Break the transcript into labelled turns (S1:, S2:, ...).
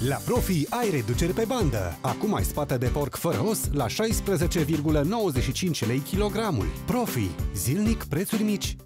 S1: La Profi ai reduceri pe bandă. Acum ai spate de porc fără os la 16,95 lei kilogramul. Profi. Zilnic prețuri mici.